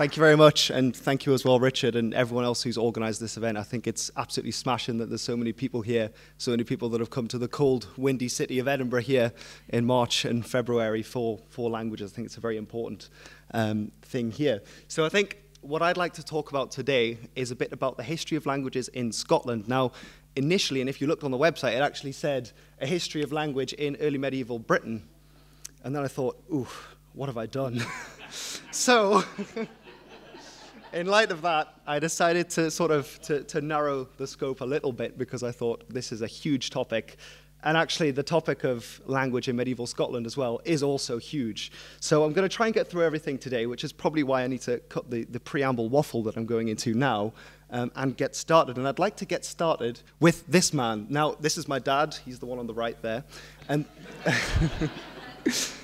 Thank you very much, and thank you as well, Richard, and everyone else who's organised this event. I think it's absolutely smashing that there's so many people here, so many people that have come to the cold, windy city of Edinburgh here in March and February for four languages. I think it's a very important um, thing here. So I think what I'd like to talk about today is a bit about the history of languages in Scotland. Now, initially, and if you looked on the website, it actually said a history of language in early medieval Britain. And then I thought, ooh, what have I done? so, in light of that, I decided to sort of to, to narrow the scope a little bit because I thought this is a huge topic and actually, the topic of language in medieval Scotland as well is also huge. So I'm going to try and get through everything today, which is probably why I need to cut the, the preamble waffle that I'm going into now um, and get started. And I'd like to get started with this man. Now, this is my dad. He's the one on the right there. And.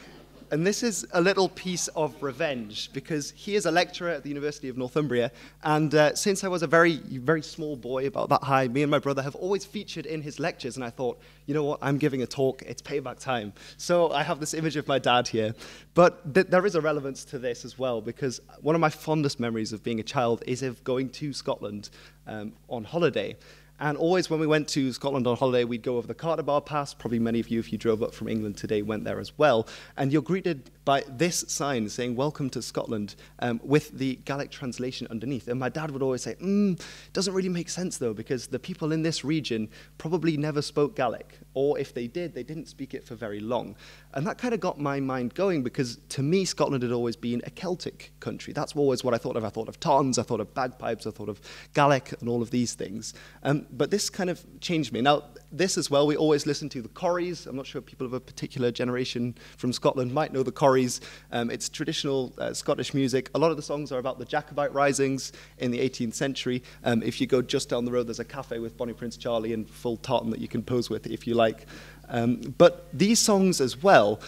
And this is a little piece of revenge because he is a lecturer at the University of Northumbria. And uh, since I was a very, very small boy, about that high, me and my brother have always featured in his lectures. And I thought, you know what, I'm giving a talk, it's payback time. So I have this image of my dad here. But th- there is a relevance to this as well because one of my fondest memories of being a child is of going to Scotland um, on holiday. And always when we went to Scotland on holiday, we'd go over the Carter Pass. Probably many of you, if you drove up from England today, went there as well. And you're greeted by this sign saying, Welcome to Scotland, um, with the Gaelic translation underneath. And my dad would always say, mm, doesn't really make sense though, because the people in this region probably never spoke Gaelic. Or if they did, they didn't speak it for very long. And that kind of got my mind going because to me, Scotland had always been a Celtic country. That's always what I thought of. I thought of tons, I thought of bagpipes, I thought of Gaelic and all of these things. Um, but this kind of changed me. Now, this as well, we always listen to the Corries. I'm not sure people of a particular generation from Scotland might know the Corries. Um, it's traditional uh, Scottish music. A lot of the songs are about the Jacobite risings in the 18th century. Um, if you go just down the road, there's a cafe with Bonnie Prince Charlie and full tartan that you can pose with if you like. Um, but these songs as well,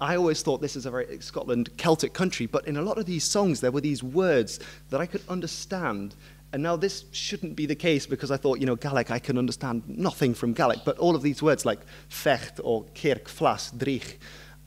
I always thought this is a very Scotland Celtic country, but in a lot of these songs, there were these words that I could understand and now this shouldn't be the case because I thought, you know, Gaelic, I can understand nothing from Gaelic, but all of these words like fecht or kerk, flas, drich,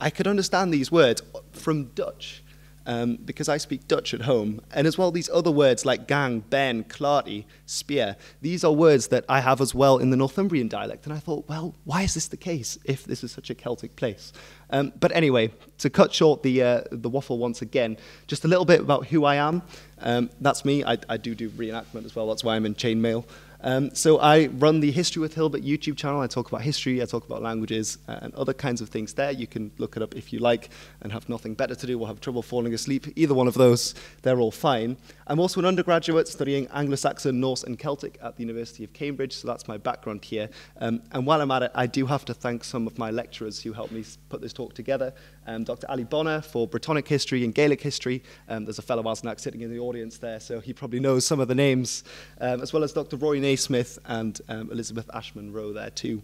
I could understand these words from Dutch um, because I speak Dutch at home. And as well, these other words like gang, ben, clarty, spear, these are words that I have as well in the Northumbrian dialect. And I thought, well, why is this the case if this is such a Celtic place? Um, but anyway, to cut short the, uh, the waffle once again, just a little bit about who I am. Um, that's me. I, I do do reenactment as well. That's why I'm in chainmail. Um, so I run the History with Hilbert YouTube channel. I talk about history, I talk about languages, uh, and other kinds of things there. You can look it up if you like and have nothing better to do or have trouble falling asleep. Either one of those, they're all fine. I'm also an undergraduate studying Anglo-Saxon, Norse, and Celtic at the University of Cambridge, so that's my background here. Um, and while I'm at it, I do have to thank some of my lecturers who helped me put this talk together. Um, Dr. Ali Bonner for Brythonic history and Gaelic history. Um, there's a fellow ASNaC sitting in the audience there, so he probably knows some of the names, um, as well as Dr. Rory Naismith and um, Elizabeth Ashman Rowe there too.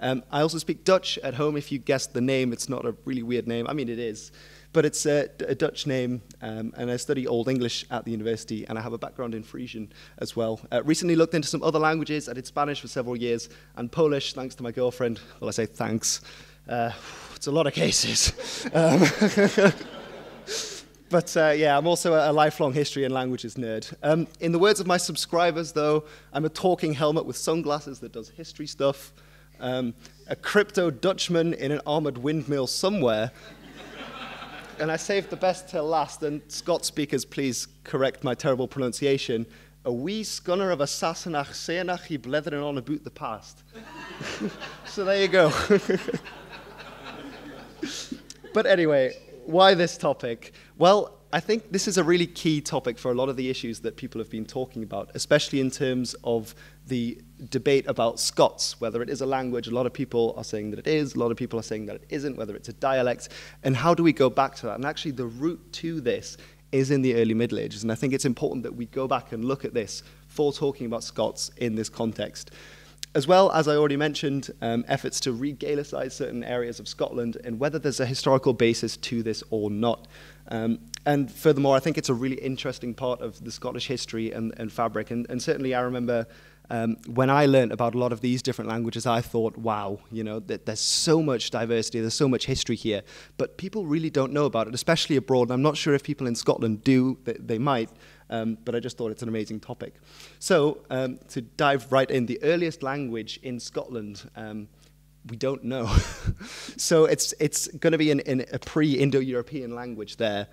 Um, I also speak Dutch at home. If you guessed the name, it's not a really weird name. I mean, it is. But it's a, a Dutch name, um, and I study Old English at the university, and I have a background in Frisian as well. Uh, recently looked into some other languages. I did Spanish for several years, and Polish, thanks to my girlfriend. Well, I say thanks. Uh, it's a lot of cases. Um, but uh, yeah, I'm also a, lifelong history and languages nerd. Um, in the words of my subscribers, though, I'm a talking helmet with sunglasses that does history stuff, um, a crypto Dutchman in an armored windmill somewhere, and I saved the best till last, and Scott speakers, please correct my terrible pronunciation. A wee scunner of a Sassenach Seanach he blethering on about the past. so there you go. But anyway, why this topic? Well, I think this is a really key topic for a lot of the issues that people have been talking about, especially in terms of the debate about Scots, whether it is a language. A lot of people are saying that it is, a lot of people are saying that it isn't, whether it's a dialect. And how do we go back to that? And actually, the root to this is in the early Middle Ages. And I think it's important that we go back and look at this for talking about Scots in this context. As well as I already mentioned, um, efforts to re-Gaelicize certain areas of Scotland and whether there's a historical basis to this or not. Um, and furthermore, I think it's a really interesting part of the Scottish history and, and fabric. And, and certainly I remember um, when I learned about a lot of these different languages, I thought, wow, you know, that there's so much diversity, there's so much history here, but people really don't know about it, especially abroad. And I'm not sure if people in Scotland do, they might, um, but I just thought it's an amazing topic. So, um, to dive right in, the earliest language in Scotland, um, we don't know. so, it's, it's going to be in, in a pre Indo European language there.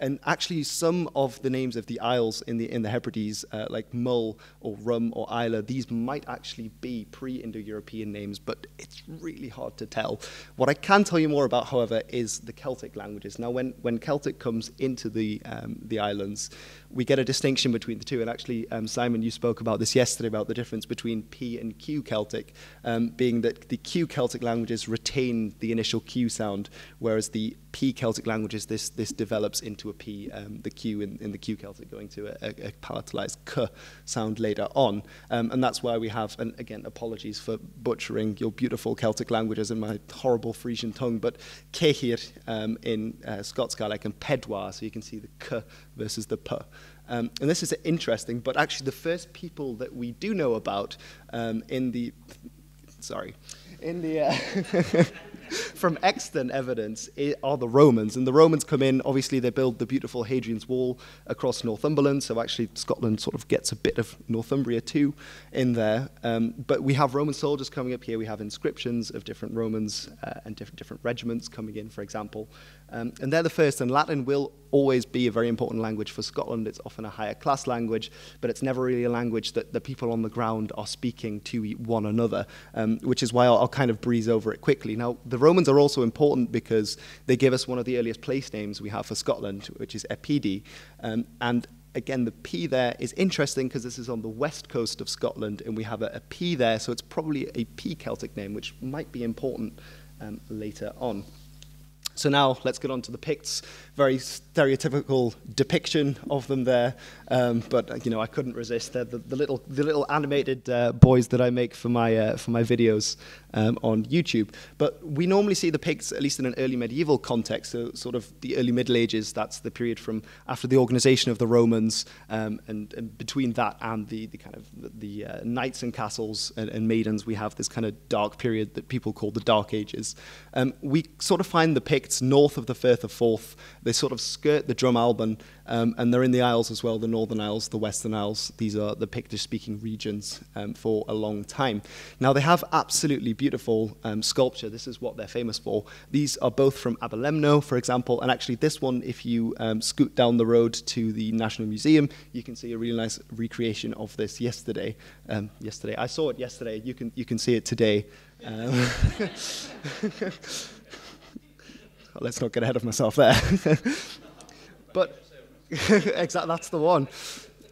And actually, some of the names of the isles in the in the Hebrides, uh, like Mull or Rum or Islay, these might actually be pre-Indo-European names, but it's really hard to tell. What I can tell you more about, however, is the Celtic languages. Now, when when Celtic comes into the um, the islands, we get a distinction between the two. And actually, um, Simon, you spoke about this yesterday about the difference between P and Q Celtic, um, being that the Q Celtic languages retain the initial Q sound, whereas the P Celtic languages, this, this develops into a P, um, the Q in, in the Q Celtic going to a, a, palatalized K sound later on. Um, and that's why we have, and again, apologies for butchering your beautiful Celtic languages in my horrible Frisian tongue, but ceithir um, in uh, Scots Gaelic and Pedwar, so you can see the K versus the P. Um, and this is interesting, but actually the first people that we do know about um, in the, sorry, in the, uh, from extant evidence are the Romans. And the Romans come in, obviously, they build the beautiful Hadrian's Wall across Northumberland. So actually, Scotland sort of gets a bit of Northumbria too in there. Um, but we have Roman soldiers coming up here. We have inscriptions of different Romans uh, and different, different regiments coming in, for example. Um, and they're the first, and Latin will always be a very important language for Scotland. It's often a higher class language, but it's never really a language that the people on the ground are speaking to one another, um, which is why I'll, I'll, kind of breeze over it quickly. Now, the Romans are also important because they give us one of the earliest place names we have for Scotland, which is Epidi. Um, and again, the P there is interesting because this is on the west coast of Scotland, and we have a, a P there, so it's probably a P Celtic name, which might be important um, later on. So now let's get on to the Picts. Very stereotypical depiction of them there, um, but you know I couldn't resist. They're the, the little the little animated uh, boys that I make for my uh, for my videos um, on YouTube. But we normally see the Picts, at least in an early medieval context, so sort of the early Middle Ages. That's the period from after the organization of the Romans, um, and, and, between that and the, the kind of the uh, knights and castles and, and, maidens, we have this kind of dark period that people call the Dark Ages. Um, we sort of find the Picts north of the Firth of Forth. They sort of skirt the Drum Alban um, and they're in the Isles as well, the Northern Isles, the Western Isles. These are the Pictish-speaking regions um, for a long time. Now, they have absolutely beautiful um, sculpture. This is what they're famous for. These are both from Aberlemno, for example, and actually this one, if you um, scoot down the road to the National Museum, you can see a really nice recreation of this yesterday. Um, yesterday, I saw it yesterday. You can, you can see it today. Let's not get ahead of myself there. but exactly, that's the one.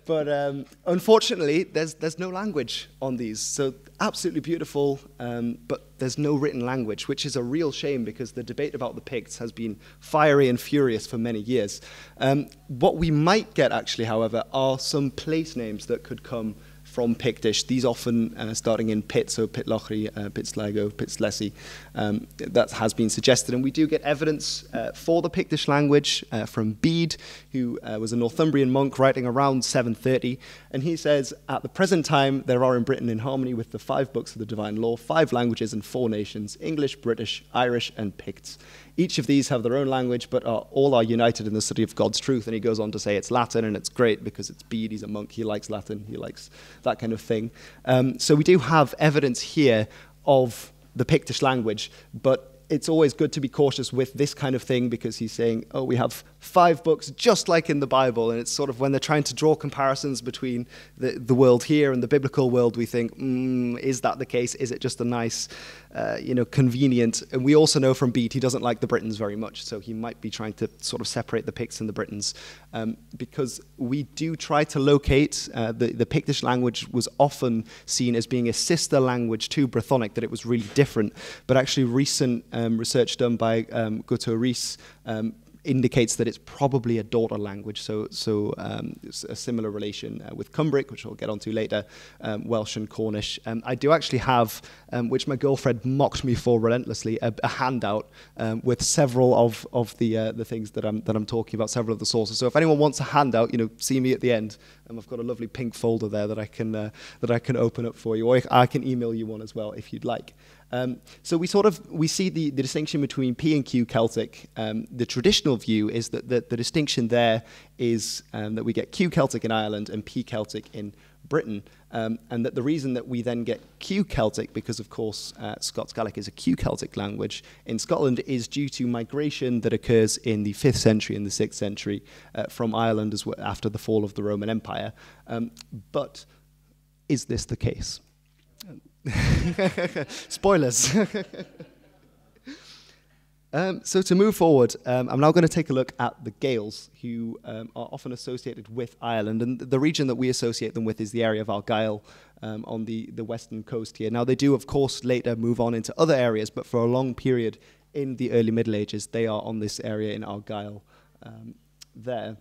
But um, unfortunately, there's, there's no language on these. So absolutely beautiful, um, but there's no written language, which is a real shame because the debate about the Picts has been fiery and furious for many years. Um, what we might get, actually, however, are some place names that could come from Pictish. These often uh, starting in Pit, so Pitlochry, uh, Pitsligo, Pitlessie, um, that has been suggested. And we do get evidence uh, for the Pictish language uh, from Bede, who uh, was a Northumbrian monk writing around 730. And he says, At the present time, there are in Britain, in harmony with the five books of the divine law, five languages and four nations English, British, Irish, and Picts. Each of these have their own language, but are, all are united in the study of God's truth. And he goes on to say it's Latin, and it's great because it's Bede, he's a monk, he likes Latin, he likes that kind of thing. Um, so we do have evidence here of the Pictish language, but it's always good to be cautious with this kind of thing because he's saying, oh, we have five books just like in the Bible. And it's sort of when they're trying to draw comparisons between the, the world here and the biblical world, we think, mm, is that the case? Is it just a nice, uh, you know, convenient? And we also know from Bede he doesn't like the Britons very much. So he might be trying to sort of separate the Picts and the Britons um, because we do try to locate uh, the, the Pictish language was often seen as being a sister language to Brythonic, that it was really different. But actually, recent um, research done by um, Guto Rhys um, indicates that it's probably a daughter language. So, so um, a similar relation uh, with Cumbric, which we'll get onto later, um, Welsh and Cornish. Um, I do actually have, um, which my girlfriend mocked me for relentlessly, a, a handout um, with several of of the uh, the things that I'm that I'm talking about, several of the sources. So if anyone wants a handout, you know, see me at the end. Um, I've got a lovely pink folder there that I can uh, that I can open up for you, or I can email you one as well if you'd like. Um, so we sort of we see the, the distinction between P and Q Celtic. Um, the traditional view is that the, the distinction there is um, that we get Q Celtic in Ireland and P Celtic in Britain, um, and that the reason that we then get Q Celtic, because of course uh, Scots Gaelic is a Q Celtic language in Scotland, is due to migration that occurs in the 5th century and the 6th century uh, from Ireland well after the fall of the Roman Empire. Um, but is this the case? Spoilers. um, so to move forward, um, I'm now going to take a look at the Gaels, who um, are often associated with Ireland, and the region that we associate them with is the area of Argyll um, on the, the western coast here. Now they do, of course, later move on into other areas, but for a long period in the early Middle Ages, they are on this area in Argyll um, there.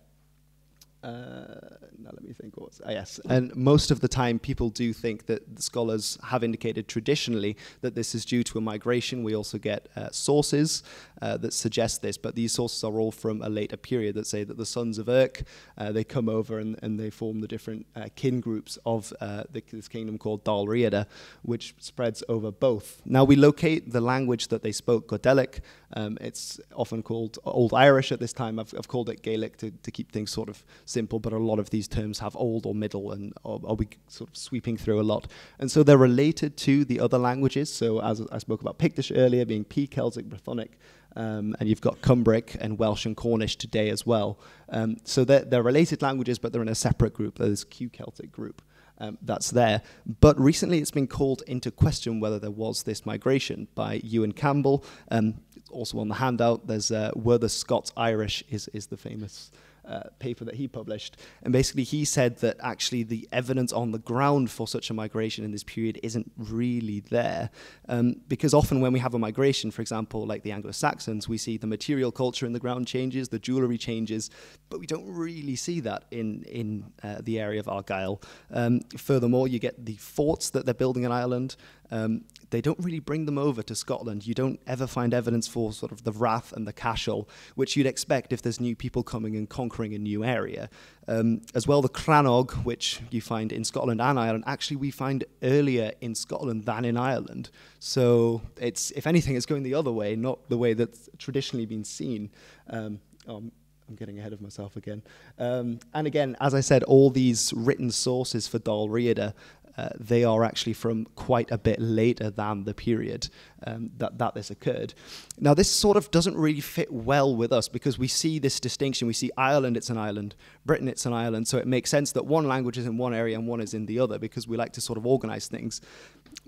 Uh, now let me think what's ah, yes. And most of the time people do think that the scholars have indicated traditionally that this is due to a migration. We also get uh, sources uh, that suggest this but these sources are all from a later period that say that the sons of Erc uh, they come over and, and they form the different uh, kin groups of uh, the, this kingdom called Dal Riada which spreads over both. Now we locate the language that they spoke Goidelic um, it's often called Old Irish at this time I've, I've called it Gaelic to, to keep things sort of simple, but a lot of these terms have old or middle and are, are we sort of sweeping through a lot. And so they're related to the other languages. So as I spoke about Pictish earlier, being P Celtic, Brythonic, um, and you've got Cumbric and Welsh and Cornish today as well. Um, so they're, they're related languages, but they're in a separate group. There's Q Celtic group. Um, that's there. But recently it's been called into question whether there was this migration by Ewan Campbell. Um, also on the handout, there's uh, Were the Scots Irish is, is the famous uh, paper that he published. And basically, he said that actually the evidence on the ground for such a migration in this period isn't really there. Um, because often when we have a migration, for example, like the Anglo Saxons, we see the material culture in the ground changes, the jewellery changes, but we don't really see that in, in uh, the area of Argyll. Um, furthermore, you get the forts that they're building in Ireland. Um, they don't really bring them over to Scotland. You don't ever find evidence for sort of the Rath and the Cashel, which you'd expect if there's new people coming and conquering a new area. Um, as well, the Crannog, which you find in Scotland and Ireland, actually we find earlier in Scotland than in Ireland. So it's, if anything, it's going the other way, not the way that's traditionally been seen. Um, um, I'm getting ahead of myself again. Um, and again, as I said, all these written sources for Dal Riada uh, they are actually from quite a bit later than the period um, that, that this occurred. Now, this sort of doesn't really fit well with us because we see this distinction. We see Ireland, it's an island, Britain, it's an island. So it makes sense that one language is in one area and one is in the other because we like to sort of organize things.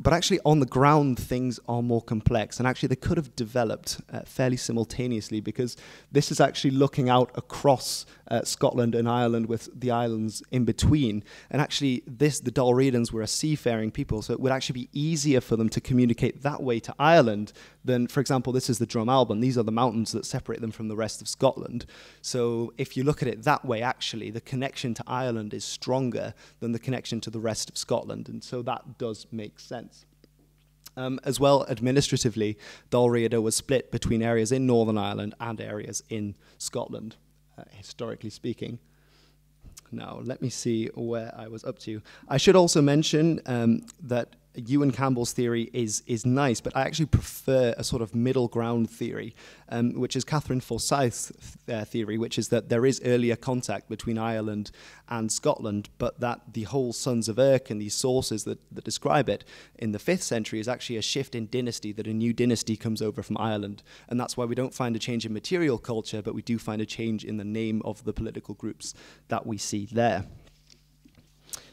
But actually, on the ground, things are more complex. And actually, they could have developed uh, fairly simultaneously because this is actually looking out across uh, Scotland and Ireland with the islands in between. And actually, this the Dalriadans were a seafaring people, so it would actually be easier for them to communicate that way to Ireland than, for example, this is the Drum Alban. These are the mountains that separate them from the rest of Scotland. So if you look at it that way, actually, the connection to Ireland is stronger than the connection to the rest of Scotland. And so that does make sense. Um, as well, administratively, Dalriada was split between areas in Northern Ireland and areas in Scotland, uh, historically speaking. Now, let me see where I was up to. I should also mention um, that Ewan Campbell's theory is is nice, but I actually prefer a sort of middle ground theory, um, which is Katherine Forsyth's uh, theory, which is that there is earlier contact between Ireland and Scotland, but that the whole Sons of Erc and these sources that, that describe it in the fifth century is actually a shift in dynasty, that a new dynasty comes over from Ireland, and that's why we don't find a change in material culture, but we do find a change in the name of the political groups that we see there.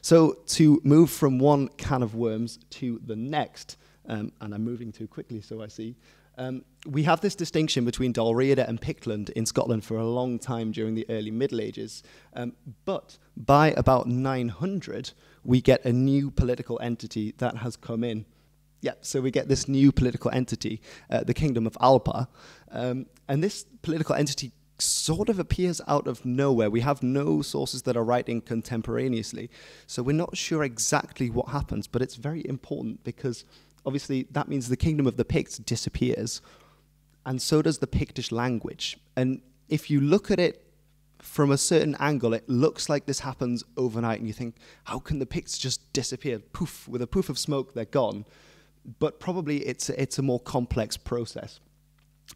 So to move from one can of worms to the next, um, and I'm moving too quickly, so I see. Um, we have this distinction between Dalriada and Pictland in Scotland for a long time during the early Middle Ages. Um, but by about 900, we get a new political entity that has come in. Yeah, so we get this new political entity, uh, the Kingdom of Alba. Um, and this political entity sort of appears out of nowhere. We have no sources that are writing contemporaneously. So we're not sure exactly what happens, but it's very important because obviously that means the kingdom of the Picts disappears, and so does the Pictish language. And if you look at it from a certain angle, it looks like this happens overnight, and you think, how can the Picts just disappear? Poof, with a poof of smoke, they're gone. But probably it's a, it's a more complex process.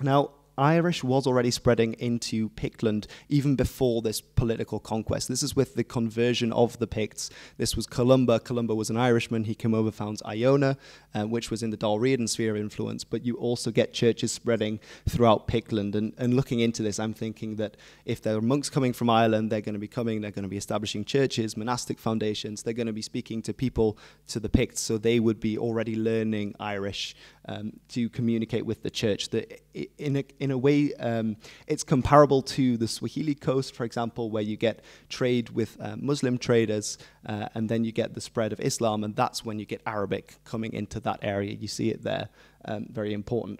Now, Irish was already spreading into Pictland even before this political conquest. This is with the conversion of the Picts. This was Columba. Columba was an Irishman. He came over, found Iona, uh, which was in the Dalriadan sphere of influence. But you also get churches spreading throughout Pictland. And, and looking into this, I'm thinking that if there are monks coming from Ireland, they're going to be coming, they're going to be establishing churches, monastic foundations, they're going to be speaking to people, to the Picts, so they would be already learning Irish um, to communicate with the church. That in a, in a way, um, it's comparable to the Swahili coast, for example, where you get trade with uh, Muslim traders, uh, and then you get the spread of Islam, and that's when you get Arabic coming into that area. You see it there, um, very important.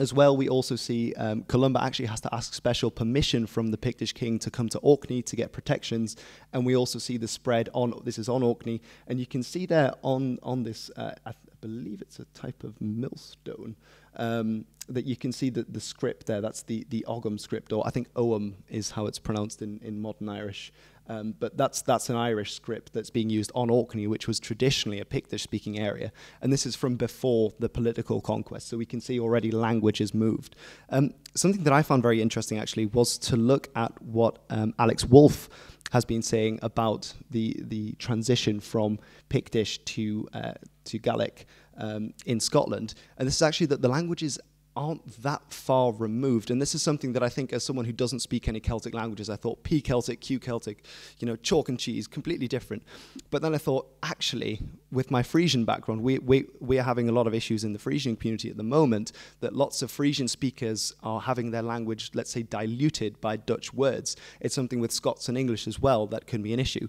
As well, we also see um, Columba actually has to ask special permission from the Pictish king to come to Orkney to get protections, and we also see the spread on. This is on Orkney, and you can see there on on this. Uh, believe it's a type of millstone, um, that you can see the, the script there. That's the, the Ogham script, or I think Ogham is how it's pronounced in, in modern Irish. Um, but that's, that's an Irish script that's being used on Orkney, which was traditionally a Pictish speaking area. And this is from before the political conquest. So we can see already language has moved. Um, something that I found very interesting actually was to look at what um, Alex Woolf has been saying about the the transition from Pictish to uh, to Gaelic um, in Scotland, and this is actually that the languages aren't that far removed. And this is something that I think, as someone who doesn't speak any Celtic languages, I thought P Celtic, Q Celtic, you know, chalk and cheese, completely different. But then I thought, actually, with my Frisian background, we, we, we are having a lot of issues in the Frisian community at the moment that lots of Frisian speakers are having their language, let's say, diluted by Dutch words. It's something with Scots and English as well that can be an issue.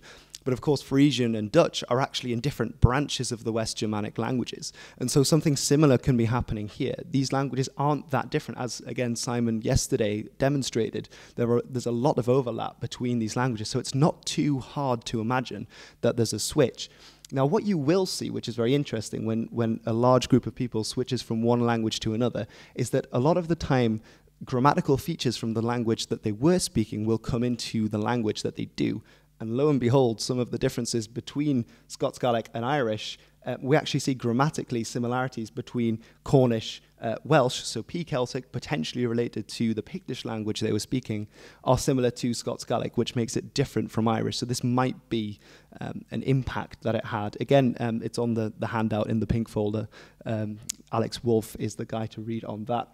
But of course, Frisian and Dutch are actually in different branches of the West Germanic languages. And so something similar can be happening here. These languages aren't that different. As again, Simon yesterday demonstrated, there are, there's a lot of overlap between these languages. So it's not too hard to imagine that there's a switch. Now, what you will see, which is very interesting when, when a large group of people switches from one language to another, is that a lot of the time, grammatical features from the language that they were speaking will come into the language that they do. And lo and behold, some of the differences between Scots Gaelic and Irish, uh, we actually see grammatically similarities between Cornish, uh, Welsh, so P Celtic, potentially related to the Pictish language they were speaking, are similar to Scots Gaelic, which makes it different from Irish. So this might be um, an impact that it had. Again, um, it's on the, the handout in the pink folder. Um, Alex Woolf is the guy to read on that.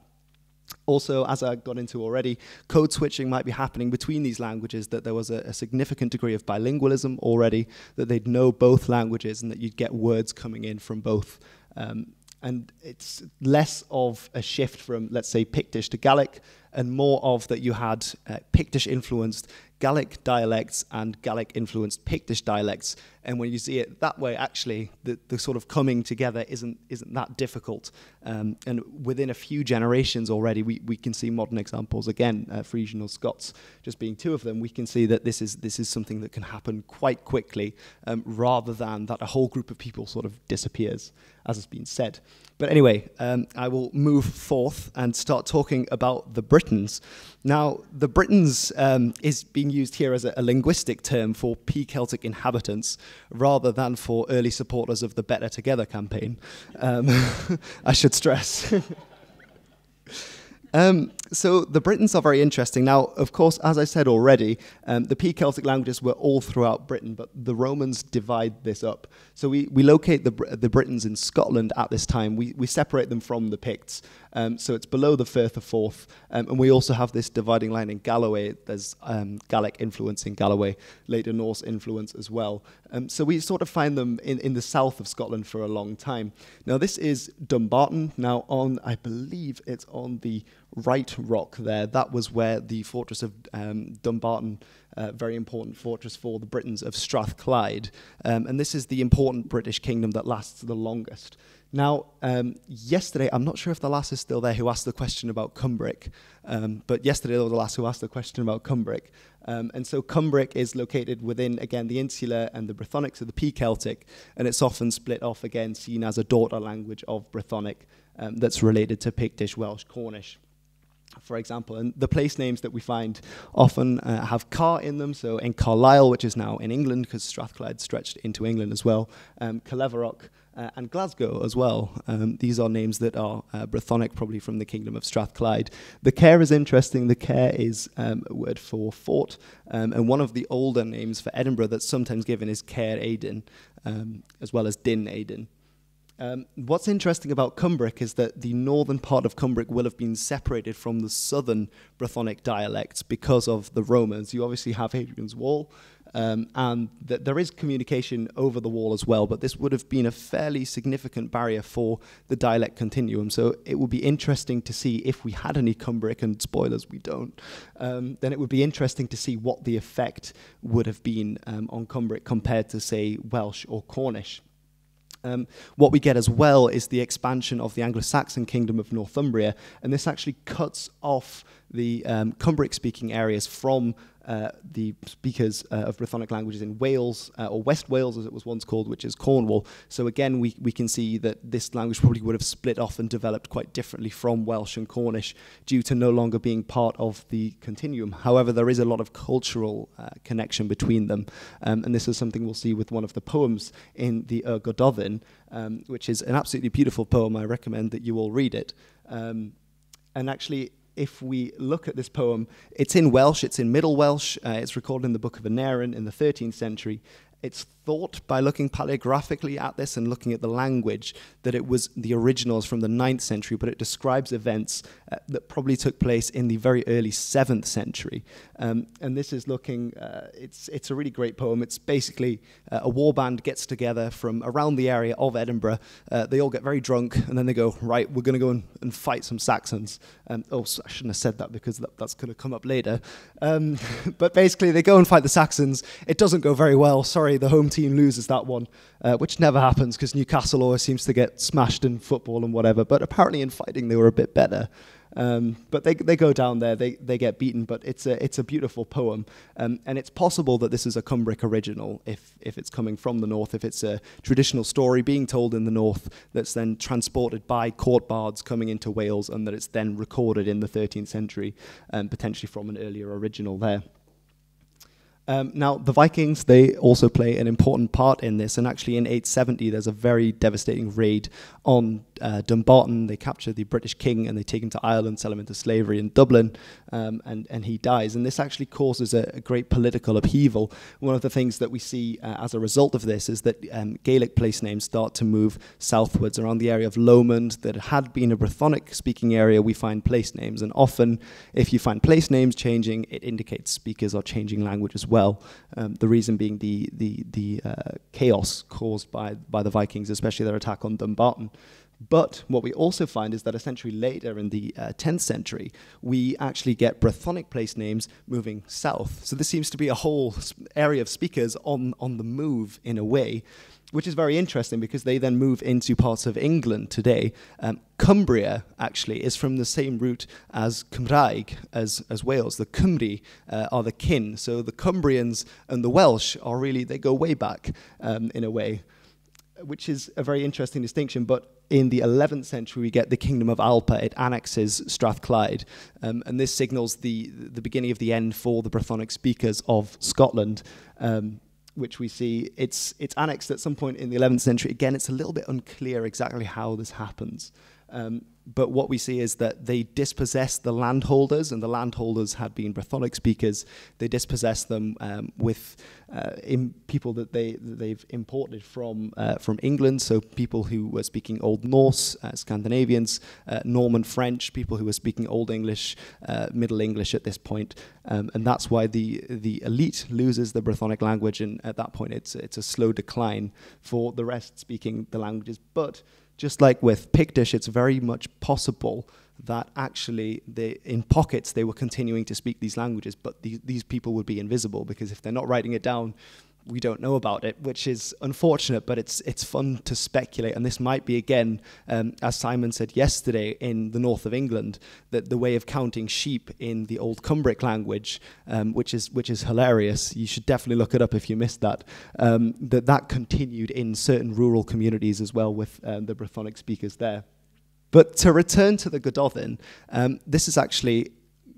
Also, as I got into already, code switching might be happening between these languages, that there was a, a, significant degree of bilingualism already, that they'd know both languages and that you'd get words coming in from both. Um, and it's less of a shift from, let's say, Pictish to Gaelic, and more of that you had uh, Pictish influenced Gaelic dialects and Gaelic influenced Pictish dialects. And when you see it that way, actually, the, the sort of coming together isn't, isn't that difficult. Um, and within a few generations already, we, we can see modern examples. Again, uh, Frisian or Scots just being two of them, we can see that this is, this is something that can happen quite quickly um, rather than that a whole group of people sort of disappears, as has been said. But anyway, um, I will move forth and start talking about the Britons. Now, the Britons um, is being used here as a, a linguistic term for P Celtic inhabitants rather than for early supporters of the Better Together campaign. Um, I should stress. Um, so the Britons are very interesting. Now, of course, as I said already, um, the P Celtic languages were all throughout Britain, but the Romans divide this up. So we, we locate the, the Britons in Scotland at this time. We, we separate them from the Picts. Um, so it's below the Firth of Forth. Um, and we also have this dividing line in Galloway. There's um, Gaelic influence in Galloway, later Norse influence as well. Um, so we sort of find them in, in the south of Scotland for a long time. Now, this is Dumbarton. Now, on, I believe it's on the right rock there. That was where the fortress of um, Dumbarton, uh, very important fortress for the Britons of Strathclyde. Um, and this is the important British kingdom that lasts the longest. Now, um, yesterday, I'm not sure if the lass is still there who asked the question about Cumbric, um, but yesterday there was a lass who asked the question about Cumbric. Um, and so Cumbric is located within, again, the Insular and the Brythonic, so the P Celtic, and it's often split off again, seen as a daughter language of Brythonic um, that's related to Pictish, Welsh, Cornish for example. And the place names that we find often uh, have caer in them. So in Carlisle, which is now in England, because Strathclyde stretched into England as well, um, Caerlaverock, uh, and Glasgow as well. Um, these are names that are uh, Brythonic, probably from the kingdom of Strathclyde. The Caer is interesting. The Caer is um, a word for fort, um, and one of the older names for Edinburgh that's sometimes given is Caer Eidyn, um, as well as Din Eidyn. Um, what's interesting about Cumbric is that the northern part of Cumbric will have been separated from the southern Brythonic dialects because of the Romans. You obviously have Hadrian's Wall, um, and th- there is communication over the wall as well, but this would have been a fairly significant barrier for the dialect continuum. So it would be interesting to see if we had any Cumbric, and spoilers, we don't, um, then it would be interesting to see what the effect would have been um, on Cumbric compared to, say, Welsh or Cornish. Um, what we get as well is the expansion of the Anglo-Saxon kingdom of Northumbria, and this actually cuts off the um, Cumbric-speaking areas from uh, the speakers uh, of Brythonic languages in Wales, uh, or West Wales as it was once called, which is Cornwall. So again, we, we can see that this language probably would have split off and developed quite differently from Welsh and Cornish due to no longer being part of the continuum. However, there is a lot of cultural uh, connection between them, um, and this is something we'll see with one of the poems in the Y Gododdin, um, which is an absolutely beautiful poem. I recommend that you all read it. Um, and actually, if we look at this poem, it's in Welsh, it's in Middle Welsh, uh, it's recorded in the Book of Aneirin in the 13th century. It's thought by looking paleographically at this and looking at the language that it was the originals from the 9th century, but it describes events uh, that probably took place in the very early 7th century. Um, and this is looking, uh, it's, it's a really great poem. It's basically uh, a war band gets together from around the area of Edinburgh. Uh, they all get very drunk and then they go, right, we're going to go and, and, fight some Saxons. Um, oh, I shouldn't have said that because that, that's going to come up later. Um, but basically, they go and fight the Saxons. It doesn't go very well. Sorry, the home team loses that one, uh, which never happens because Newcastle always seems to get smashed in football and whatever. But apparently in fighting they were a bit better. Um, but they, they go down there, they, they get beaten, but it's a, it's a beautiful poem. Um, and it's possible that this is a Cumbric original if, if it's coming from the north, if it's a traditional story being told in the north that's then transported by court bards coming into Wales and that it's then recorded in the 13th century, um, potentially from an earlier original there. Um, now, the Vikings, they also play an important part in this, and actually in 870, there's a very devastating raid on uh, Dumbarton. They capture the British king and they take him to Ireland, sell him into slavery in Dublin, um, and, and he dies. And this actually causes a, a, great political upheaval. One of the things that we see uh, as a result of this is that um, Gaelic place names start to move southwards around the area of Lomond that had been a Brythonic speaking area. We find place names, and often, if you find place names changing, it indicates speakers are changing language as well well. Um, the reason being the the the uh, chaos caused by by the Vikings, especially their attack on Dumbarton. But what we also find is that a century later, in the uh, 10th century, we actually get Brythonic place names moving south. So this seems to be a whole area of speakers on, on the move in a way which is very interesting because they then move into parts of England today. Um, Cumbria actually is from the same root as Cymraeg, as, as Wales. The Cymry uh, are the kin. So the Cumbrians and the Welsh are really, they go way back um, in a way, which is a very interesting distinction. But in the 11th century, we get the kingdom of Alba. It annexes Strathclyde, um, and this signals the, the beginning of the end for the Brythonic speakers of Scotland. Um, which we see, it's, it's annexed at some point in the 11th century. Again, it's a little bit unclear exactly how this happens. Um, but what we see is that they dispossess the landholders, and the landholders had been Brythonic speakers. They dispossess them um, with uh, people that they that they've imported from uh, from England. So people who were speaking Old Norse, uh, Scandinavians, uh, Norman French, people who were speaking Old English, uh, Middle English at this point, um, and that's why the the elite loses the Brythonic language, and at that point it's it's a slow decline for the rest speaking the languages, but just like with Pictish, it's very much possible that actually they, in pockets they were continuing to speak these languages, but these, these people would be invisible because if they're not writing it down, we don't know about it, which is unfortunate, but it's it's fun to speculate. And this might be again, um, as Simon said yesterday, in the north of England, that the way of counting sheep in the old Cumbric language, um, which is which is hilarious. You should definitely look it up if you missed that. Um, that that continued in certain rural communities as well with um, the Brythonic speakers there. But to return to the Gododdin, um, this is actually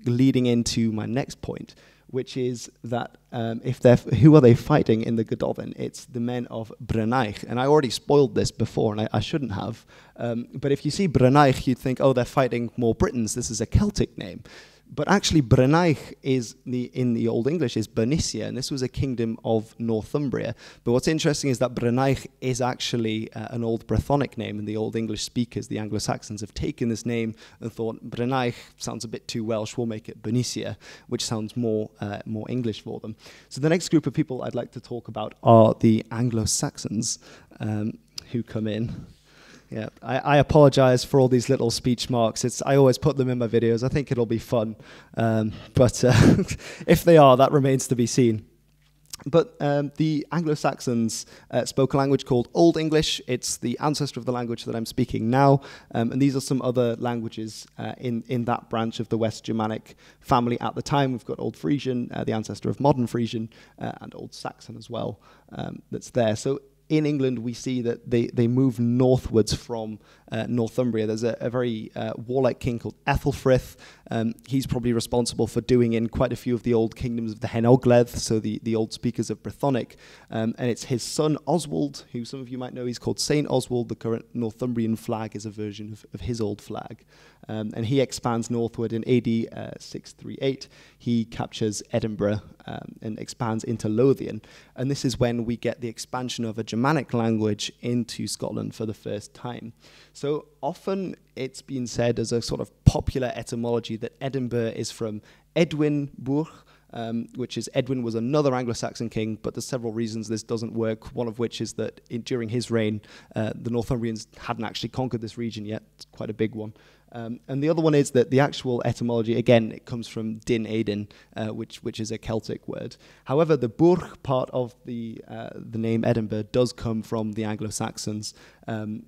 leading into my next point, which is that um, if they're who are they fighting in the Gododdin? It's the men of Bryneich, and I already spoiled this before, and I, I shouldn't have. Um, but if you see Bryneich, you'd think, oh, they're fighting more Britons. This is a Celtic name. But actually, Bryneich is the, in the Old English is Bernicia, and this was a kingdom of Northumbria. But what's interesting is that Bryneich is actually uh, an old Brythonic name, and the Old English speakers, the Anglo-Saxons, have taken this name and thought Bryneich sounds a bit too Welsh. We'll make it Bernicia, which sounds more uh, more English for them. So the next group of people I'd like to talk about are the Anglo-Saxons um, who come in. Yeah, I, I apologize for all these little speech marks. It's I always put them in my videos. I think it'll be fun, um, but uh, if they are, that remains to be seen. But um, the Anglo-Saxons uh, spoke a language called Old English. It's the ancestor of the language that I'm speaking now, um, and these are some other languages uh, in in that branch of the West Germanic family at the time. We've got Old Frisian, uh, the ancestor of modern Frisian, uh, and Old Saxon as well. Um, that's there. So in England, we see that they, they move northwards from uh, Northumbria. There's a, a very uh, warlike king called Ethelfrith. Um, he's probably responsible for doing in quite a few of the old kingdoms of the Hen Ogledd, so the, the old speakers of Brythonic. Um, and it's his son Oswald, who some of you might know, he's called Saint Oswald. The current Northumbrian flag is a version of, of his old flag. Um, and he expands northward in AD uh, 638. He captures Edinburgh um, and expands into Lothian. And this is when we get the expansion of a Germanic language into Scotland for the first time. So often it's been said as a sort of popular etymology that Edinburgh is from Edwin Burh, um, which is Edwin was another Anglo-Saxon king, but there's several reasons this doesn't work. One of which is that in, during his reign, uh, the Northumbrians hadn't actually conquered this region yet. It's quite a big one. Um, and the other one is that the actual etymology, again, it comes from Din Eidyn, uh, which, which is a Celtic word. However, the Burh part of the, uh, the name Edinburgh does come from the Anglo-Saxons. Um,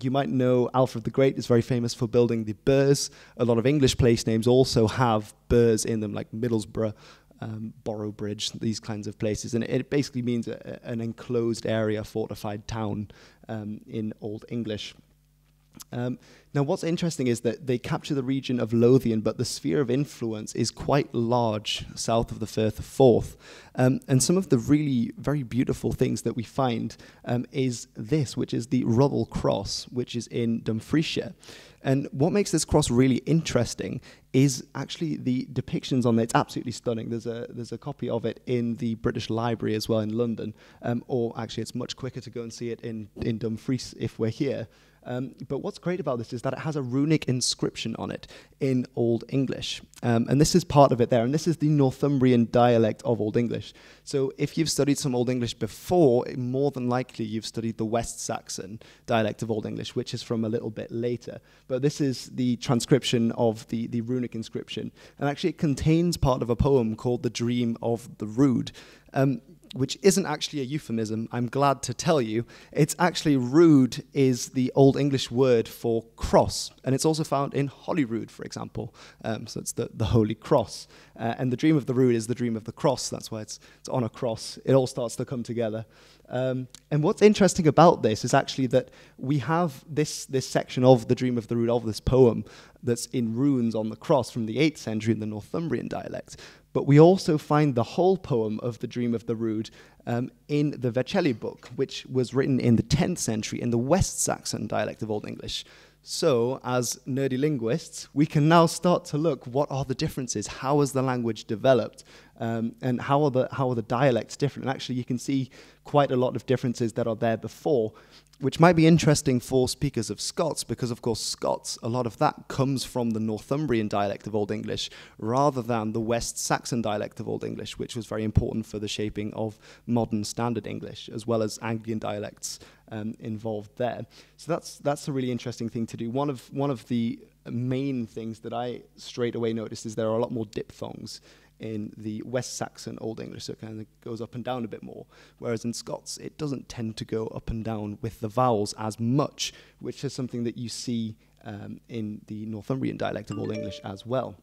you might know Alfred the Great is very famous for building the burhs. A lot of English place names also have burhs in them, like Middlesbrough, um, Boroughbridge, these kinds of places. And it basically means a, an enclosed area, fortified town um, in Old English. Um, now, what's interesting is that they capture the region of Lothian, but the sphere of influence is quite large south of the Firth of Forth. Um, and some of the really very beautiful things that we find um, is this, which is the Ruthwell Cross, which is in Dumfriesshire. And what makes this cross really interesting is actually the depictions on it. It's absolutely stunning. There's a there's a copy of it in the British Library as well in London, um, or actually it's much quicker to go and see it in in Dumfries if we're here. Um, but what's great about this is that it has a runic inscription on it in Old English. Um, and this is part of it there. And this is the Northumbrian dialect of Old English. So if you've studied some Old English before, more than likely you've studied the West Saxon dialect of Old English, which is from a little bit later. But this is the transcription of the, the runic inscription. And actually, it contains part of a poem called The Dream of the Rood. Um, which isn't actually a euphemism, I'm glad to tell you. It's actually rood is the Old English word for cross, and it's also found in Holyrood, for example. Um, so it's the, the Holy Cross. Uh, and the dream of the rood is the dream of the cross. That's why it's, it's on a cross. It all starts to come together. Um, and what's interesting about this is actually that we have this, this section of the Dream of the Rood of this poem that's in runes on the cross from the 8th century in the Northumbrian dialect. But we also find the whole poem of the Dream of the Rood um, in the Vercelli book, which was written in the 10th century in the West Saxon dialect of Old English. So, as nerdy linguists, we can now start to look what are the differences? How has the language developed? Um, and how are, the, how are the dialects different? And actually, you can see quite a lot of differences that are there before which might be interesting for speakers of Scots, because of course Scots, a lot of that comes from the Northumbrian dialect of Old English, rather than the West Saxon dialect of Old English, which was very important for the shaping of modern Standard English, as well as Anglian dialects um, involved there. So that's that's a really interesting thing to do. One of one of the main things that I straight away noticed is there are a lot more diphthongs in the West Saxon Old English, so it kind of goes up and down a bit more. Whereas in Scots, it doesn't tend to go up and down with the vowels as much, which is something that you see um, in the Northumbrian dialect of Old English as well.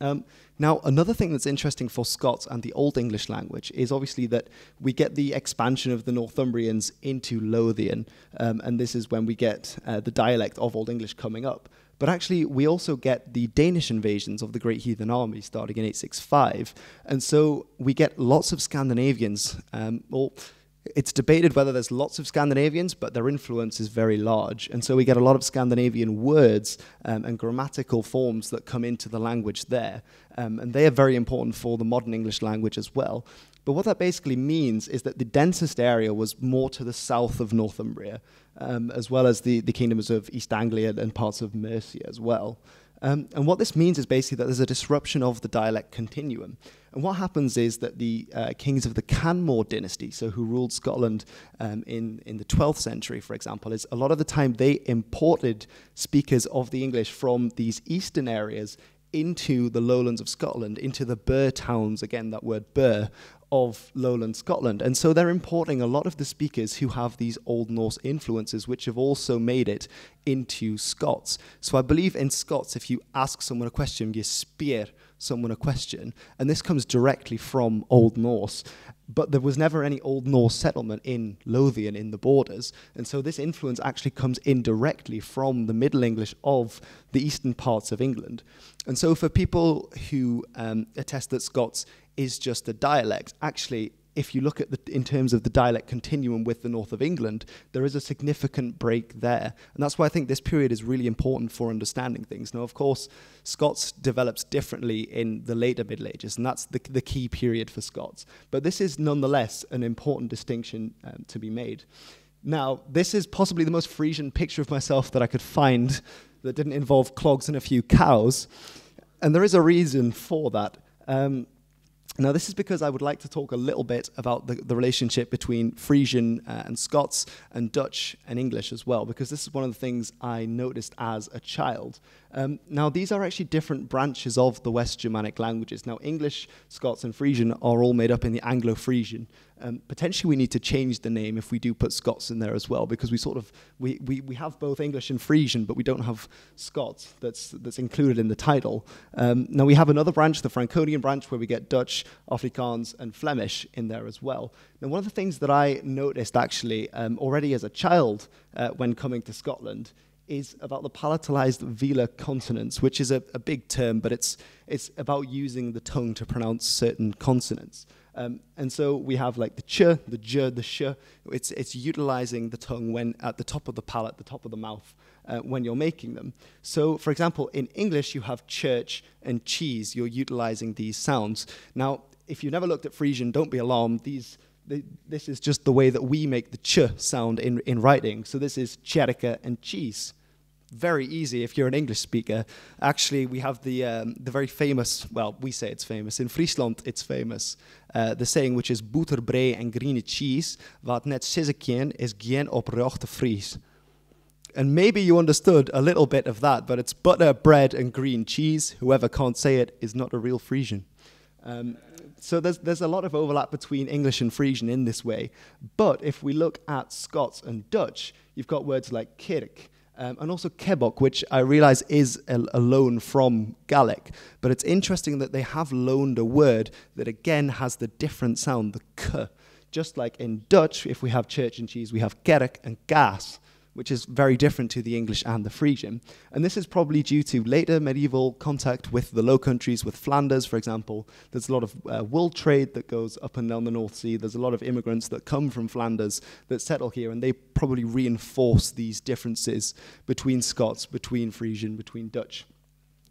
Um, now, another thing that's interesting for Scots and the Old English language is obviously that we get the expansion of the Northumbrians into Lothian, um, and this is when we get uh, the dialect of Old English coming up. But actually, we also get the Danish invasions of the Great Heathen Army starting in 865, and so we get lots of Scandinavians. Um, well, it's debated whether there's lots of Scandinavians, but their influence is very large. And so we get a lot of Scandinavian words um, and grammatical forms that come into the language there. Um, and they are very important for the modern English language as well. But what that basically means is that the densest area was more to the south of Northumbria, um, as well as the, the kingdoms of East Anglia and parts of Mercia as well. Um, and what this means is basically that there's a disruption of the dialect continuum. And what happens is that the uh, kings of the Canmore dynasty, so who ruled Scotland um, in, in the 12th century, for example, is a lot of the time they imported speakers of the English from these eastern areas into the lowlands of Scotland, into the burgh towns, again, that word burgh, of lowland Scotland. And so they're importing a lot of the speakers who have these Old Norse influences, which have also made it into Scots. So I believe in Scots, if you ask someone a question, you speir someone a question, and this comes directly from Old Norse. But there was never any Old Norse settlement in Lothian in the borders, and so this influence actually comes indirectly from the Middle English of the eastern parts of England. And so for people who um, attest that Scots is just a dialect. Actually, if you look at the in terms of the dialect continuum with the north of England, there is a significant break there, and that's why I think this period is really important for understanding things. Now, of course, Scots develops differently in the later Middle Ages, and that's the, the key period for Scots. But this is nonetheless an important distinction um, to be made. Now, this is possibly the most Frisian picture of myself that I could find that didn't involve clogs and a few cows, and there is a reason for that. Um, now, this is because I would like to talk a little bit about the, the relationship between Frisian uh, and Scots and Dutch and English as well, because this is one of the things I noticed as a child. Um, now, these are actually different branches of the West Germanic languages. Now, English, Scots, and Frisian are all made up in the Anglo Frisian. Um, potentially, we need to change the name if we do put Scots in there as well, because we sort of we, we, we have both English and Frisian, but we don't have Scots that's that's included in the title. Um, now we have another branch, the Franconian branch, where we get Dutch, Afrikaans, and Flemish in there as well. Now, one of the things that I noticed actually um, already as a child uh, when coming to Scotland is about the palatalized velar consonants, which is a, a, big term, but it's, it's about using the tongue to pronounce certain consonants. Um, and so we have like the ch, the j, the sh. It's, it's utilizing the tongue when at the top of the palate, the top of the mouth, uh, when you're making them. So, for example, in English, you have church and cheese. You're utilizing these sounds. Now, if you've never looked at Frisian, don't be alarmed. These this is just the way that we make the ch sound in, in writing. So this is cherke and cheese very easy if you're an English speaker. Actually, we have the um, the very famous. Well, we say it's famous in Friesland. It's famous. Uh, the saying which is boterbrei en green cheese, wat net sizekien is geen oprechte Fries. And maybe you understood a little bit of that, but it's butter, bread, and green cheese. Whoever can't say it is not a real Frisian. Um, so there's, there's a lot of overlap between English and Frisian in this way. But if we look at Scots and Dutch, you've got words like kirk, um, and also kebbuck, which I realize is a, a, loan from Gaelic. But it's interesting that they have loaned a word that again has the different sound, the k. Just like in Dutch, if we have church and cheese, we have kerk and kaas which is very different to the English and the Frisian. And this is probably due to later medieval contact with the Low Countries, with Flanders, for example. There's a lot of uh, wool trade that goes up and down the North Sea. There's a lot of immigrants that come from Flanders that settle here, and they probably reinforce these differences between Scots, between Frisian, between Dutch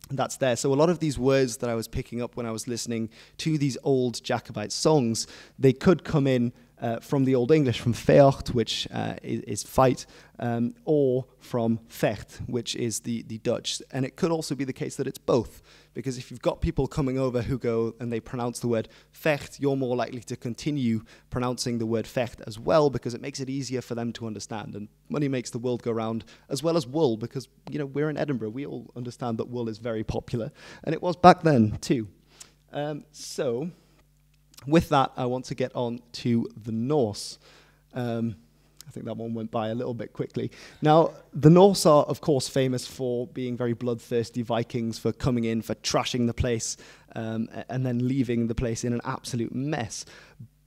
And that's there. So a lot of these words that I was picking up when I was listening to these old Jacobite songs, they could come in uh, from the Old English, from fecht, which uh, is, fight, um, or from vecht, which is the, the Dutch. And it could also be the case that it's both, because if you've got people coming over who go and they pronounce the word vecht, you're more likely to continue pronouncing the word vecht as well, because it makes it easier for them to understand. And money makes the world go round, as well as wool, because you know we're in Edinburgh, we all understand that wool is very popular, and it was back then too. Um, so, with that, I want to get on to the Norse. Um, I think that one went by a little bit quickly. Now, the Norse are, of course, famous for being very bloodthirsty Vikings, for coming in, for trashing the place, um, and then leaving the place in an absolute mess.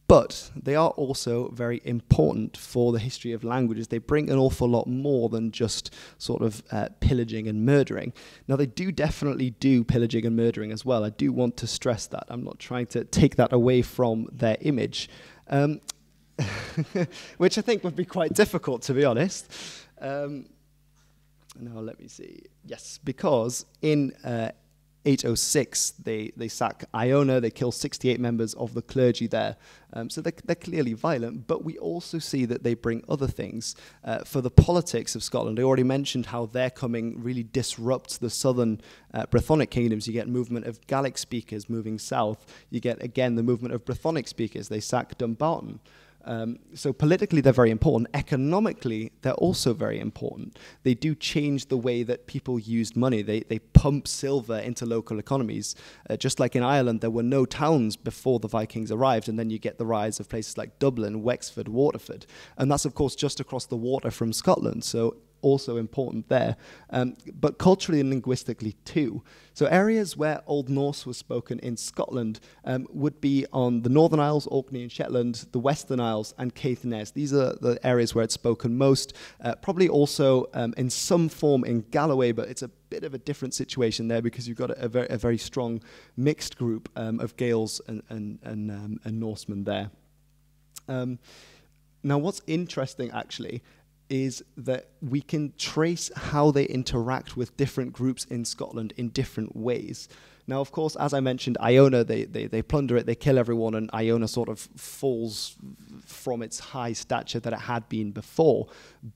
But they are also very important for the history of languages. They bring an awful lot more than just sort of uh, pillaging and murdering. Now, they do definitely do pillaging and murdering as well. I do want to stress that. I'm not trying to take that away from their image. Um, which I think would be quite difficult, to be honest. Um, now, let me see. Yes, because in uh, 806, they, they sack Iona, they kill 68 members of the clergy there. Um, so they're, they're, clearly violent, but we also see that they bring other things uh, for the politics of Scotland. I already mentioned how their coming really disrupts the southern uh, Brythonic kingdoms. You get movement of Gaelic speakers moving south. You get, again, the movement of Brythonic speakers. They sack Dumbarton. Um, so politically, they're very important. Economically, they're also very important. They do change the way that people used money. They, they pump silver into local economies. Uh, just like in Ireland, there were no towns before the Vikings arrived, and then you get the rise of places like Dublin, Wexford, Waterford. And that's, of course, just across the water from Scotland. So also important there, um, but culturally and linguistically too. So areas where Old Norse was spoken in Scotland um, would be on the Northern Isles, Orkney and Shetland, the Western Isles, and Caithness. These are the areas where it's spoken most. Uh, probably also um, in some form in Galloway, but it's a bit of a different situation there because you've got a, a, very, a very, strong mixed group um, of Gaels and, and, and, um, and Norsemen there. Um, now, what's interesting actually is that we can trace how they interact with different groups in Scotland in different ways. Now, of course, as I mentioned, Iona, they, they, they plunder it, they kill everyone, and Iona sort of falls from its high stature that it had been before.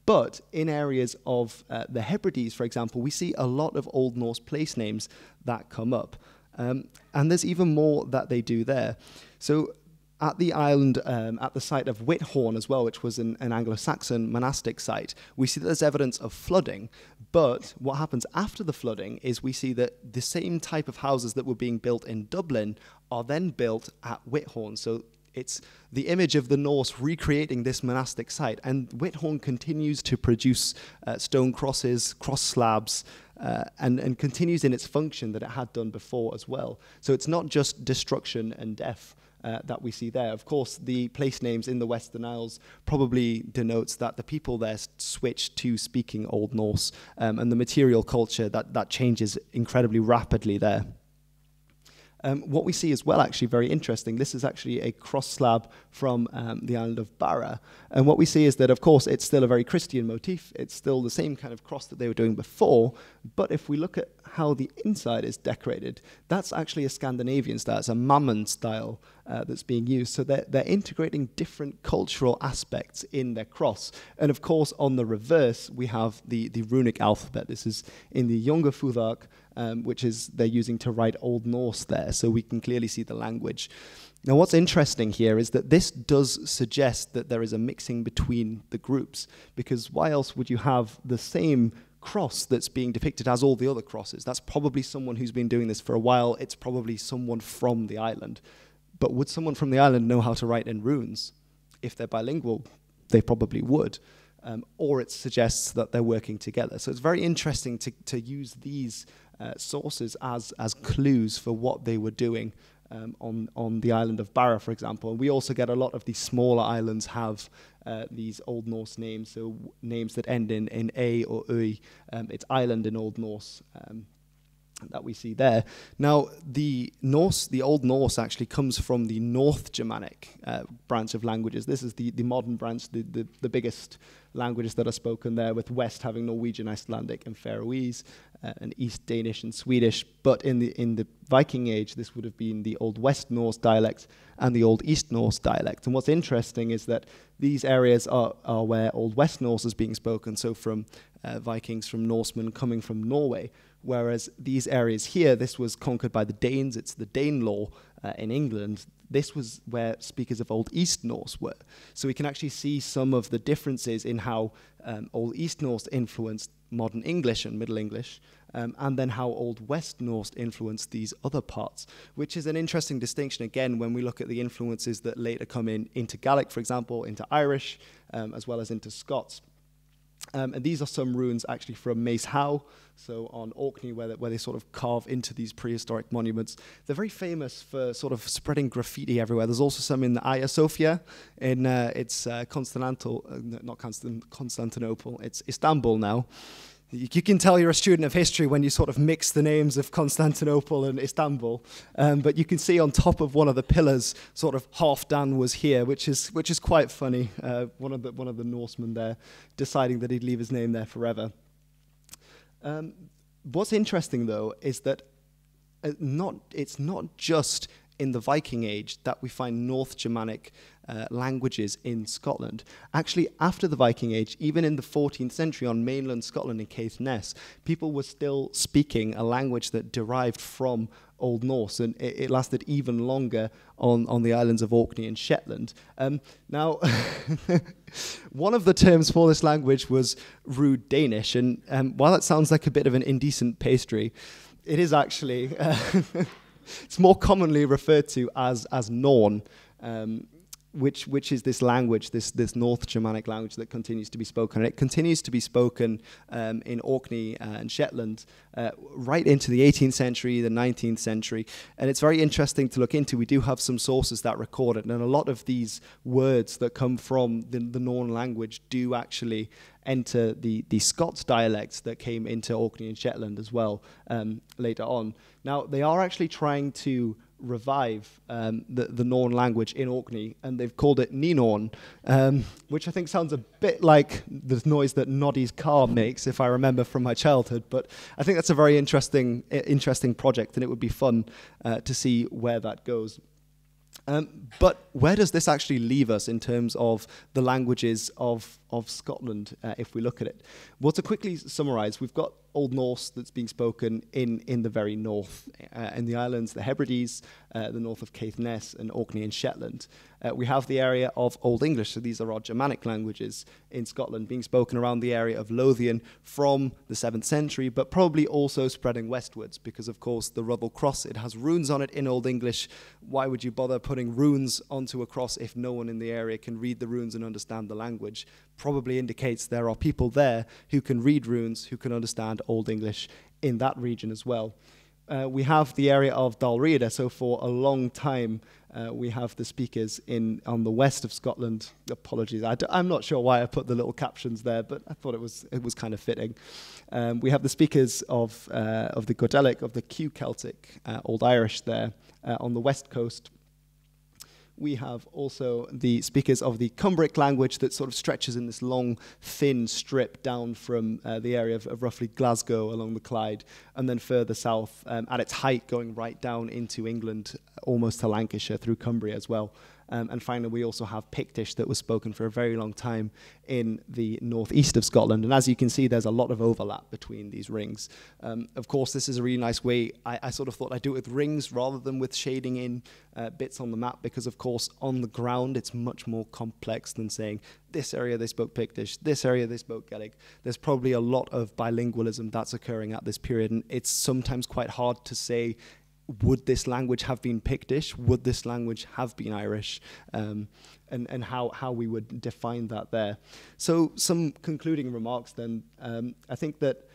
But in areas of uh, the Hebrides, for example, we see a lot of Old Norse place names that come up. Um, and there's even more that they do there. So at the island, um, at the site of Whithorn as well, which was an, an Anglo Saxon monastic site, we see that there's evidence of flooding. But what happens after the flooding is we see that the same type of houses that were being built in Dublin are then built at Whithorn. So it's the image of the Norse recreating this monastic site. And Whithorn continues to produce uh, stone crosses, cross slabs, uh, and, and continues in its function that it had done before as well. So it's not just destruction and death uh, that we see there. Of course, the place names in the Western Isles probably denotes that the people there switched to speaking Old Norse, um, and the material culture that, that changes incredibly rapidly there. Um, what we see as well, actually very interesting, this is actually a cross slab from um, the island of Barra. And what we see is that, of course, it's still a very Christian motif. It's still the same kind of cross that they were doing before. But if we look at how the inside is decorated, that's actually a Scandinavian style. It's a Mammen style uh, that's being used. So they're, they're integrating different cultural aspects in their cross. And of course, on the reverse, we have the, the runic alphabet. This is in the Younger Futhark, um, which is they're using to write Old Norse there. So we can clearly see the language. Now, what's interesting here is that this does suggest that there is a mixing between the groups, because why else would you have the same cross that's being depicted as all the other crosses? That's probably someone who's been doing this for a while. It's probably someone from the island. But would someone from the island know how to write in runes? If they're bilingual, they probably would. Um, or it suggests that they're working together. So it's very interesting to, to use these uh, sources as, as clues for what they were doing um, on, on the island of Barra, for example. And we also get a lot of these smaller islands have uh, these Old Norse names, so names that end in, in A or Ui. Um, it's island in Old Norse. Um, that we see there. Now, the Norse, the Old Norse, actually comes from the North Germanic uh, branch of languages. This is the, the modern branch, the, the, the biggest languages that are spoken there, with West having Norwegian, Icelandic, and Faroese, uh, and East Danish and Swedish. But in the in the Viking age, this would have been the Old West Norse dialect and the Old East Norse dialect. And what's interesting is that these areas are, are where Old West Norse is being spoken. So from uh, Vikings, from Norsemen coming from Norway. Whereas these areas here, this was conquered by the Danes. It's the Danelaw uh, in England this was where speakers of Old East Norse were. So we can actually see some of the differences in how um, Old East Norse influenced modern English and Middle English, um, and then how Old West Norse influenced these other parts, which is an interesting distinction again when we look at the influences that later come in into Gaelic, for example, into Irish, um, as well as into Scots. Um, and these are some ruins actually from Maes Howe, so on Orkney, where they, where they sort of carve into these prehistoric monuments. They're very famous for sort of spreading graffiti everywhere. There's also some in the Hagia Sophia, in uh, it's uh, Constantinople, uh, not Constant- Constantinople, it's Istanbul now. You can tell you're a student of history when you sort of mix the names of Constantinople and Istanbul. Um, but you can see on top of one of the pillars, sort of Halfdan was here, which is which is quite funny. Uh, one of the one of the Norsemen there deciding that he'd leave his name there forever. Um, what's interesting though is that uh, not it's not just in the Viking Age that we find North Germanic uh, languages in Scotland. Actually, after the Viking Age, even in the 14th century on mainland Scotland in Caithness, people were still speaking a language that derived from Old Norse, and it, it, lasted even longer on, on the islands of Orkney and Shetland. Um, now, one of the terms for this language was rude Danish, and um, while that sounds like a bit of an indecent pastry, it is actually. Uh, it's more commonly referred to as as Norn. Um, which which is this language, this this North Germanic language that continues to be spoken. And it continues to be spoken um, in Orkney uh, and Shetland uh, right into the 18th century, the 19th century, and it's very interesting to look into. We do have some sources that record it, and a lot of these words that come from the, the Norn language do actually enter the the Scots dialects that came into Orkney and Shetland as well um, later on. Now they are actually trying to revive um, the, the Norn language in Orkney, and they've called it Nynorn, um, which I think sounds a bit like the noise that Noddy's car makes, if I remember from my childhood. But I think that's a very interesting, interesting project, and it would be fun uh, to see where that goes. Um, but where does this actually leave us in terms of the languages of, of Scotland, uh, if we look at it? Well, to quickly summarize, we've got Old Norse that's being spoken in, in the very north, uh, in the islands, the Hebrides, uh, the north of Caithness, and Orkney and Shetland. Uh, we have the area of Old English, so these are our Germanic languages in Scotland, being spoken around the area of Lothian from the 7th century, but probably also spreading westwards, because of course the Ruthwell Cross, it has runes on it in Old English. Why would you bother putting runes onto a cross if no one in the area can read the runes and understand the language? Probably indicates there are people there who can read runes, who can understand Old English in that region as well. Uh, we have the area of Dalriada, so for a long time uh, we have the speakers in on the west of Scotland. Apologies, i d- I'm not sure why I put the little captions there, but I thought it was it was kind of fitting. Um, we have the speakers of uh, of the Goidelic, of the Q Celtic, uh, Old Irish there uh, on the west coast we have also the speakers of the Cumbric language that sort of stretches in this long, thin strip down from uh, the area of, of, roughly Glasgow along the Clyde, and then further south um, at its height, going right down into England, almost to Lancashire through Cumbria as well. Um, and finally, we also have Pictish that was spoken for a very long time in the northeast of Scotland. And as you can see, there's a lot of overlap between these rings. Um, of course, this is a really nice way. I, I, sort of thought I'd do it with rings rather than with shading in uh, bits on the map because, of course, on the ground, it's much more complex than saying this area they spoke Pictish, this area they spoke Gaelic. There's probably a lot of bilingualism that's occurring at this period, and it's sometimes quite hard to say would this language have been Pictish? Would this language have been Irish? Um, and, and how, how we would define that there. So some concluding remarks then. Um, I think that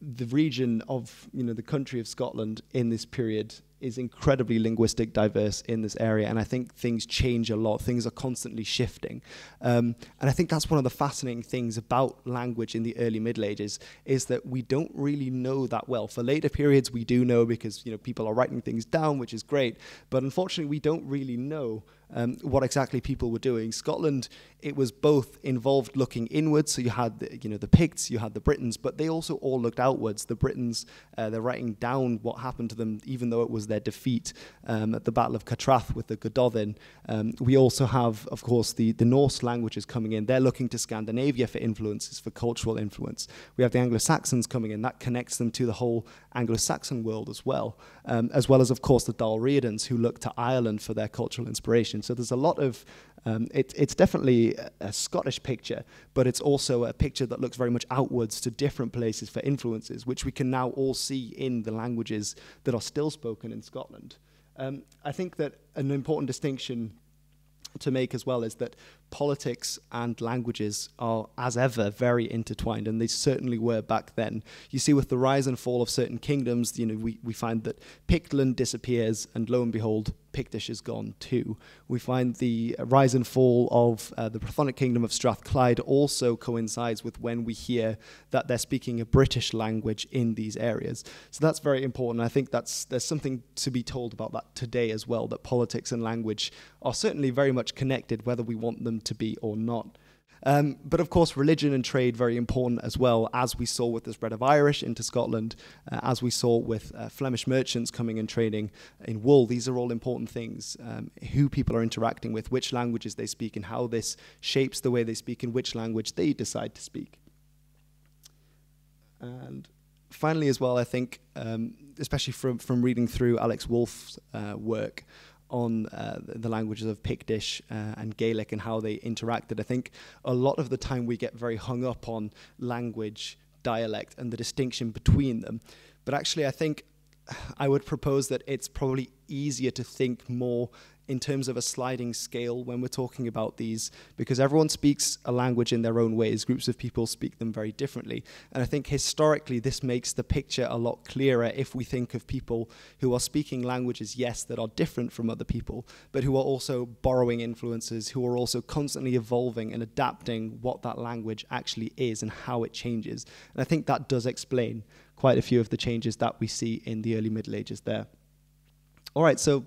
the region of, you know, the country of Scotland in this period is incredibly linguistic diverse in this area and i think things change a lot. Things are constantly shifting. Um, and i think that's one of the fascinating things about language in the early middle ages is that we don't really know that well. For later periods we do know because you know people are writing things down which is great but unfortunately we don't really know um, what exactly people were doing. Scotland, it was both involved looking inwards, so you had the, you know the Picts, you had the Britons, but they also all looked outwards. The Britons, uh, they're writing down what happened to them, even though it was their defeat um, at the Battle of Catraeth with the Gododdin. Um, we also have, of course, the, the Norse languages coming in. They're looking to Scandinavia for influences, for cultural influence. We have the Anglo-Saxons coming in. That connects them to the whole Anglo-Saxon world as well, um, as well as, of course, the Dalriadans who look to Ireland for their cultural inspiration. So there's a lot of um, it, it's definitely a, Scottish picture, but it's also a picture that looks very much outwards to different places for influences, which we can now all see in the languages that are still spoken in Scotland. Um, I think that an important distinction to make as well is that politics and languages are, as ever, very intertwined, and they certainly were back then. You see, with the rise and fall of certain kingdoms, you know, we, we find that Pictland disappears, and lo and behold, Pictish is gone too. We find the rise and fall of uh, the Brythonic kingdom of Strathclyde also coincides with when we hear that they're speaking a British language in these areas. So that's very important. I think that's there's something to be told about that today as well. That politics and language are certainly very much connected, whether we want them to be or not. Um, but of course, religion and trade very important as well, as we saw with the spread of Irish into Scotland, uh, as we saw with uh, Flemish merchants coming and trading in wool. These are all important things. Um, who people are interacting with, which languages they speak, and how this shapes the way they speak and which language they decide to speak. And finally, as well, I think, um, especially from from reading through Alex Woolf's uh, work on uh, the languages of Pictish uh, and Gaelic and how they interacted. I think a lot of the time we get very hung up on language, dialect, and the distinction between them. But actually, I think I would propose that it's probably easier to think more in terms of a sliding scale when we're talking about these because everyone speaks a language in their own ways. Groups of people speak them very differently. And I think historically this makes the picture a lot clearer if we think of people who are speaking languages, yes, that are different from other people, but who are also borrowing influences, who are also constantly evolving and adapting what that language actually is and how it changes. And I think that does explain quite a few of the changes that we see in the early Middle Ages there. All right, so